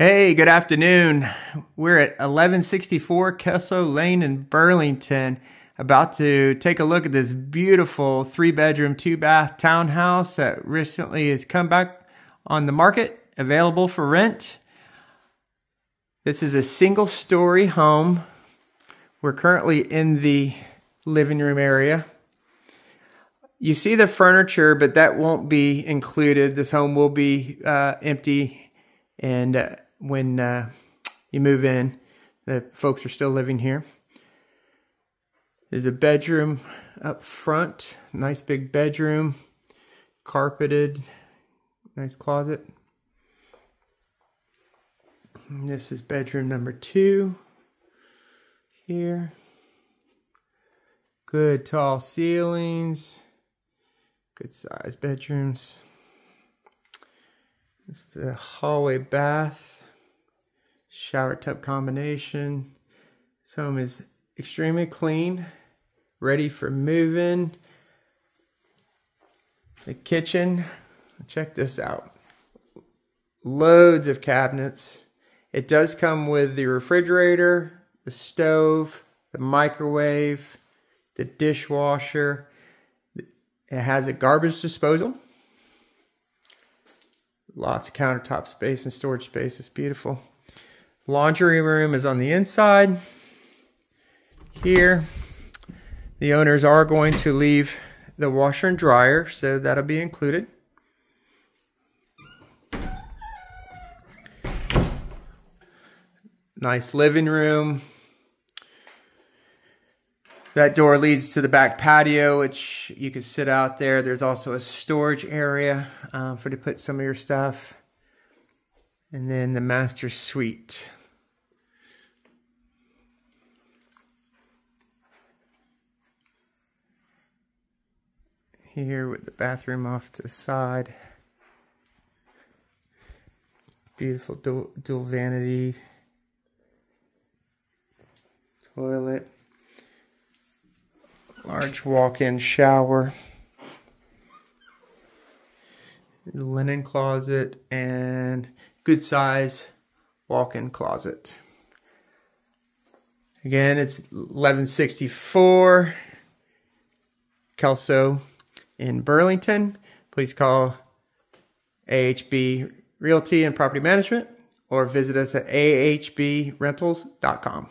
Hey, good afternoon. We're at 1164 Kelso Lane in Burlington, about to take a look at this beautiful three bedroom, two bath townhouse that recently has come back on the market, available for rent. This is a single story home. We're currently in the living room area. You see the furniture, but that won't be included. This home will be uh, empty and uh, when uh, you move in. The folks are still living here. There's a bedroom up front, nice big bedroom, carpeted, nice closet. And this is bedroom number two here. Good tall ceilings, good size bedrooms. This is the hallway bath shower tub combination. This home is extremely clean, ready for moving. The kitchen, check this out. Loads of cabinets. It does come with the refrigerator, the stove, the microwave, the dishwasher. It has a garbage disposal. Lots of countertop space and storage space. It's beautiful. Laundry room is on the inside. Here, the owners are going to leave the washer and dryer, so that'll be included. Nice living room. That door leads to the back patio, which you can sit out there. There's also a storage area uh, for to put some of your stuff. And then the master suite. Here with the bathroom off to the side. Beautiful dual, dual vanity toilet. Large walk-in shower. Linen closet and good size walk-in closet. Again, it's 1164 Kelso in Burlington, please call AHB Realty and Property Management or visit us at ahbrentals.com.